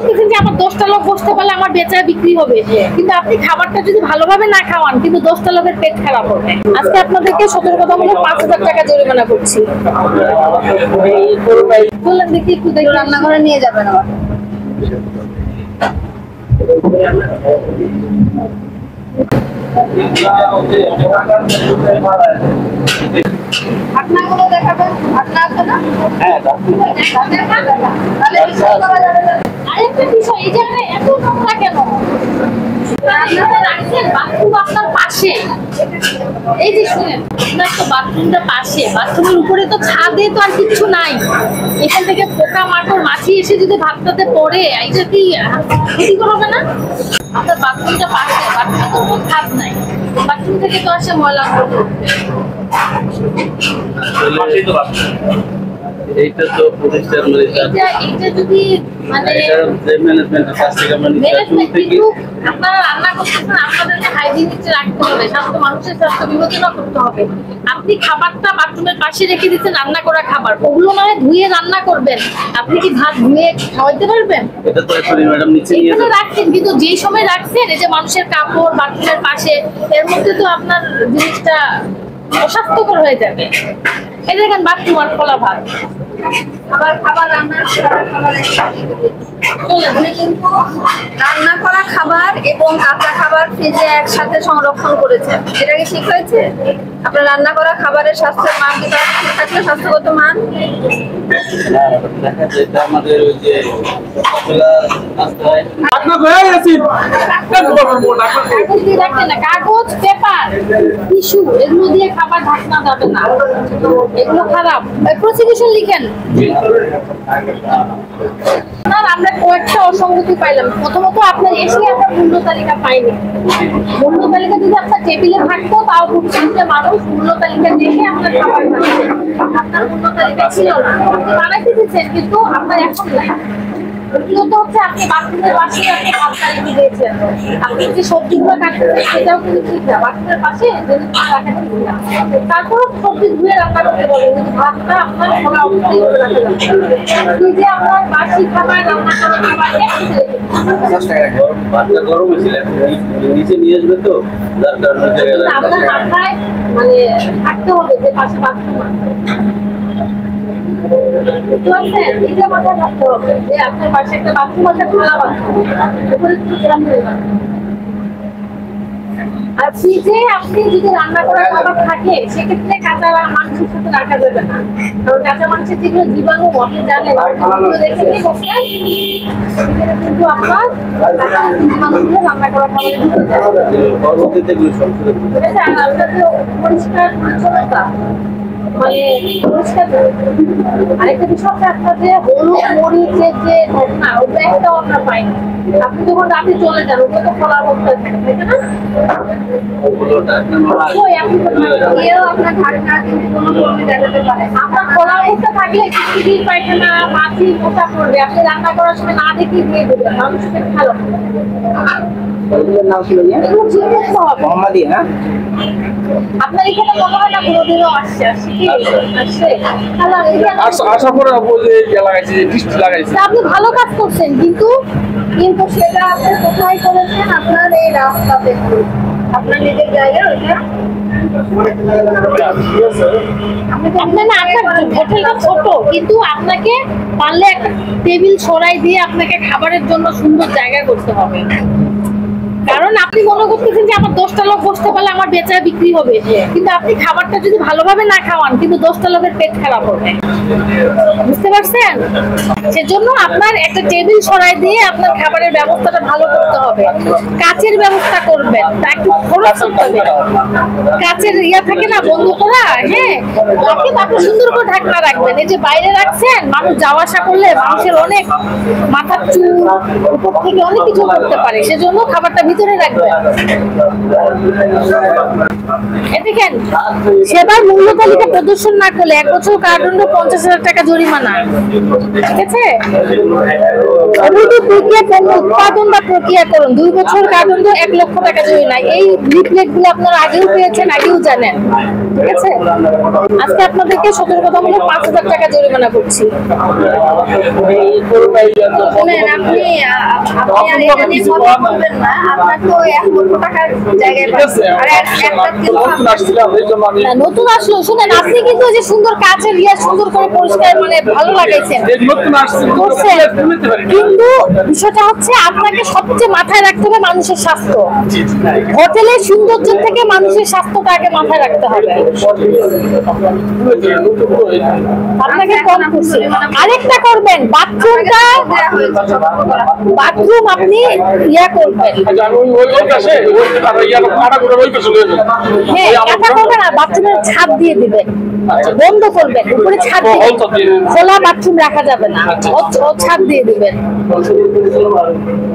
করতেছেন যে আমার দশটা লোক বসতে পারলে আমার বেচা বিক্রি হবে। কিন্তু আপনি খাবারটা যদি ভালোভাবে না খাওয়ান কিন্তু দশটা লোকের পেট খারাপ হবে। আজকে আপনাদেরকে সতর্কতামূলক পাঁচ হাজার টাকা জরিমানা করছি। বললেন দেখি একটু দেখি রান্নাঘরে নিয়ে যাবেন ঢাকনাগুলো দেখাবেন? আছে না। আরেকটা বিষয়, এই জায়গায় এত বাথরুম আপনার পাশে। এই যে শুনেন, আপনার তো বাথরুমটা পাশে। বাথরুমের উপরে তো ছাদে তো আর কিছু নাই। এখান থেকে পোকা মাকড় মাছি এসে যদি ভাতটাতে পড়ে, এইটা কি ক্ষতিকর হবে না? আপনার বাথরুমটা পাশে বাথরুমে তো কোনো ছাদ নাই। বাথরুম থেকে তো আসে ময়লা। বাথরুম। এইটা তো প্রতিষ্ঠান মানে এটা এটা যদি মানে যে ম্যানেজমেন্টের কাছ থেকে আপনারা রান্না করতেছেন আপনাদেরকে হাইজিনিক রাখতে হবে স্বাস্থ্য মানুষের স্বাস্থ্য বিবেচনা করতে হবে। আপনি খাবারটা বাথরুমের পাশে রেখে দিচ্ছেন রান্না করা খাবার ওগুলো মানে ধুয়ে রান্না করবেন। আপনি কি ভাত ধুয়ে খাওয়াইতে পারবেন? এটা তো এখনই ম্যাডাম নিচে নিয়ে এখানে রাখছেন কিন্তু যেই সময় রাখছেন এই যে মানুষের কাপড় বাথরুমের পাশে এর মধ্যে তো আপনার জিনিসটা অস্বাস্থ্যকর হয়ে যাবে। এই দেখেন বাথরুম আর খোলা ভাত। খাবার খাবার রান্না কিন্তু রান্না করা খাবার এবং কাঁচা খাবার ফ্রিজে একসাথে সংরক্ষণ করেছে। এটা কি ঠিক হয়েছে? আপনার রান্না করা খাবারের স্বাস্থ্যের মান কি ঠিক থাকলে স্বাস্থ্যগত মান? আমাদের ওই যে কাগজ পেপার টিস্যু এগুলো দিয়ে খাবার ঢাকনা যাবে না। এগুলো খারাপ। প্রসিকিউশন লিখেন। আমরা কয়েকটা অসঙ্গতি পাইলাম। প্রথমত, আপনার এসে আমরা মূল্য তালিকা পাইনি। মূল্য তালিকা যদি আপনার টেবিলে থাকতো, তাও তিনটে মানুষ মূল্য তালিকা দেখে আপনার খাবার আপনার মূল্য তালিকা ছিল না। বানাইতে দিচ্ছেন কিন্তু আপনার এখন দ্বিতীয়ত হচ্ছে আপনি বাথরুমের পাশে আপনি তালিকা দিয়েছেন। আপনি যে সবজিগুলো কাটতেছেন সেটাও কিন্তু ঠিক না। বাথরুমের পাশে রাখা তারপরও সবজি ধুয়ে রান্না করতে বলেন ভাতটা আপনার খোলা অবস্থায় রাখা যাবে। যে আপনার বাসি খাবার রান্না করা খাবার রেখে ভাতটা গরম হয়েছিল। নিচে নিয়ে আসবে তো আপনার মাথায় মানে থাকতে হবে যে পাশে বাথরুম আছে। আর ফ্রিজে আপনি যদি রান্না করা খাবার থাকে সেক্ষেত্রে কাঁচা মাংসের সাথে রাখা যাবে না কারণ কাঁচা মাংসের যেগুলো জীবাণু মনে জানে কিন্তু আপনার রান্না করা আপনাদের পরিষ্কার পরিচ্ছন্নতা। মানে আরেকটা বিষয় আপনার আপনাদের হলুদ মরিচের যে ঘটনা ওটা একটাও আমরা পাইনি। আপনি যখন রাতে চলে যান তো খোলা অবস্থায় থাকে তাই না? ওই আপনি আপনার ঢাকনা কিন্তু কোনো কর্মী দেখাতে পারে আপনার খোলা অবস্থা থাকলে খিচুড়ির পায়খানা মাছি মোটা পড়বে। আপনি রান্না করার সময় না দেখে দিয়ে দেবেন মানুষকে ভালো নাম ছিল মোহাম্মদী হ্যাঁ? আপনার এখানে মনে হয় না কোনোদিনও আসছে আসছে কি? আসছে। তাহলে আশা আশা করে বলে লাগাইছে যে বৃষ্টি লাগাইছে। আপনি ভালো কাজ করছেন কিন্তু কিন্তু সেটা আপনি কোথায় আপনার এই রাস্তাতে আপনার নিজের জায়গা ছোট, কিন্তু আপনাকে পারলে একটা টেবিল সরাই দিয়ে আপনাকে খাবারের জন্য সুন্দর জায়গা করতে হবে। কারণ আপনি মনে করতেছেন যে আমার দশটা লোক বসতে পারলে আমার বেচা বিক্রি হবে। কিন্তু আপনি খাবারটা যদি ভালোভাবে না খাওয়ান, কিন্তু দশটা লোকের পেট খারাপ হবে। বুঝতে পারছেন? সেজন্য আপনার একটা টেবিল সরাই দিয়ে আপনার খাবারের ব্যবস্থাটা ভালো করতে হবে। কাচের ব্যবস্থা করবেন, তা একটু খরচ করতে হবে। কাচের ইয়া থাকে না, বন্ধ করা? হ্যাঁ। রাখেন আপনি সুন্দর করে ঢাকনা রাখবেন। এই যে বাইরে রাখছেন, মানুষ যাওয়া আসা করলে মানুষের অনেক মাথার চুল, উপর থেকে অনেক কিছু করতে পারে। সেজন্য খাবারটা ভিতরে রাখবেন দেখেন সেবার মূল্য তালিকা প্রদর্শন না করলে এক বছর কারাদণ্ড পঞ্চাশ হাজার টাকা জরিমানা। ঠিক আছে? অবৈধ প্রক্রিয়া পণ্য উৎপাদন বা প্রক্রিয়াকরণ দুই বছর তো এক লক্ষ টাকা জরি এই লিফলেটগুলো আপনারা আগেও পেয়েছেন আগেও জানেন। ঠিক আছে? আজকে আপনাদেরকে সতর্কতামূলক পাঁচ হাজার টাকা জরিমানা করছি। আপনি আপনি আর এটা নিয়ে কথা বলবেন না। আপনার তো এক লক্ষ টাকার জায়গায় কিন্তু নতুন আসলো। শুনেন আপনি কিন্তু যে সুন্দর কাছে রিয়া সুন্দর করে পরিষ্কার মানে ভালো লাগাইছেন। এই নতুন আসছি করছেন। বিষয়টা হচ্ছে আপনাকে সবচেয়ে মাথায় রাখতে হবে মানুষের স্বাস্থ্য। হোটেলের সৌন্দর্য থেকে মানুষের স্বাস্থ্যটা আগে মাথায় রাখতে হবে। আপনাকে কম করছি। আরেকটা করবেন, বাথরুমটা বাথরুম আপনি ইয়া করবেন। হ্যাঁ বাথরুমের ছাদ দিয়ে দিবেন। বন্ধ করবেন, উপরে ছাদ। খোলা বাথরুম রাখা যাবে না। ও ছাদ দিয়ে দিবেন। celular.